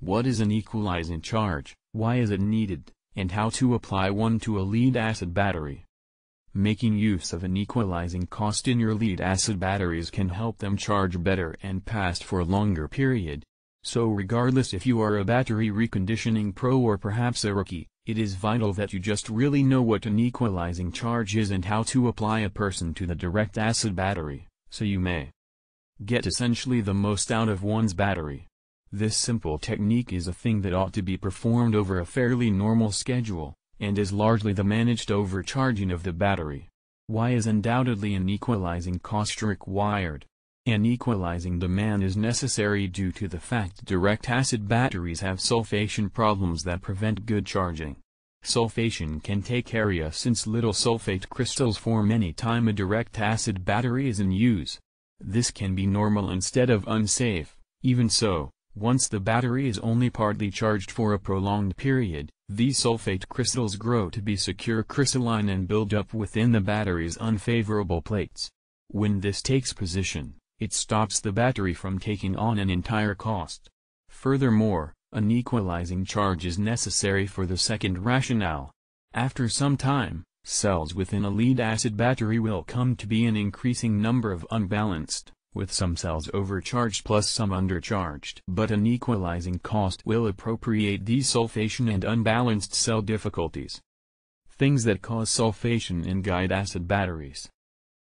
What is an equalizing charge, why is it needed, and how to apply one to a lead-acid battery. Making use of an equalizing cost in your lead-acid batteries can help them charge better and last for a longer period. So regardless if you are a battery reconditioning pro or perhaps a rookie, it is vital that you just really know what an equalizing charge is and how to apply a person to the direct acid battery, so you may get essentially the most out of one's battery. This simple technique is a thing that ought to be performed over a fairly normal schedule, and is largely the managed overcharging of the battery. Why is undoubtedly an equalizing cost required? An equalizing demand is necessary due to the fact direct acid batteries have sulfation problems that prevent good charging. Sulfation can take area since little sulfate crystals form any time a direct acid battery is in use. This can be normal instead of unsafe. Even so, once the battery is only partly charged for a prolonged period, these sulfate crystals grow to be secure crystalline and build up within the battery's unfavorable plates. When this takes position, it stops the battery from taking on an entire cost. Furthermore, an equalizing charge is necessary for the second rationale. After some time, cells within a lead-acid battery will come to be an increasing number of unbalanced, with some cells overcharged plus some undercharged. But an equalizing cost will appropriate these sulfation and unbalanced cell difficulties. Things that cause sulfation in guide acid batteries.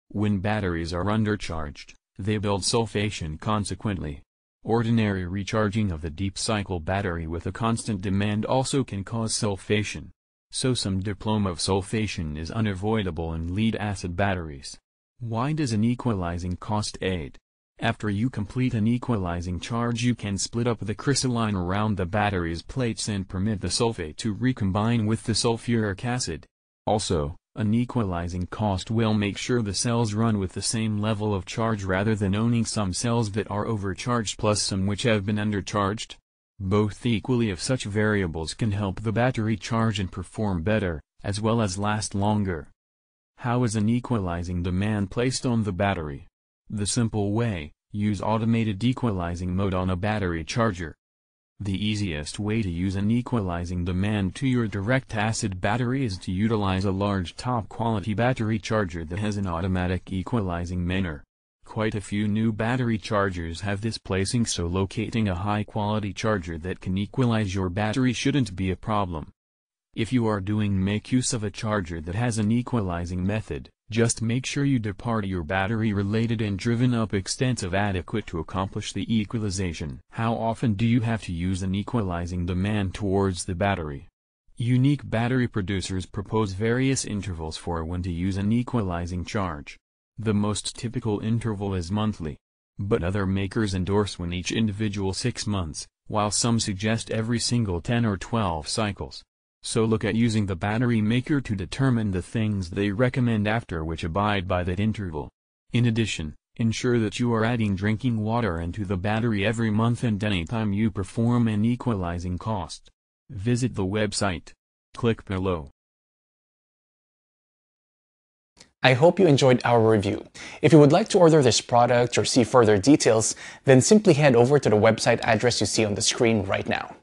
When batteries are undercharged, they build sulfation consequently. Ordinary recharging of the deep cycle battery with a constant demand also can cause sulfation so some diploma of sulfation is unavoidable in lead-acid batteries. Why does an equalizing cost aid? After you complete an equalizing charge you can split up the crystalline around the battery's plates and permit the sulfate to recombine with the sulfuric acid. Also, an equalizing cost will make sure the cells run with the same level of charge rather than owning some cells that are overcharged plus some which have been undercharged. Both equally of such variables can help the battery charge and perform better, as well as last longer. How is an equalizing demand placed on the battery? The simple way, use automated equalizing mode on a battery charger. The easiest way to use an equalizing demand to your direct acid battery is to utilize a large top-quality battery charger that has an automatic equalizing manner. Quite a few new battery chargers have this placing so locating a high-quality charger that can equalize your battery shouldn't be a problem. If you are doing make use of a charger that has an equalizing method, just make sure you depart your battery related and driven up extensive adequate to accomplish the equalization. How often do you have to use an equalizing demand towards the battery? Unique battery producers propose various intervals for when to use an equalizing charge. The most typical interval is monthly. But other makers endorse when each individual 6 months, while some suggest every single 10 or 12 cycles. So look at using the battery maker to determine the things they recommend after which abide by that interval. In addition, ensure that you are adding drinking water into the battery every month and anytime you perform an equalizing cost. Visit the website. Click below. I hope you enjoyed our review. If you would like to order this product or see further details, then simply head over to the website address you see on the screen right now.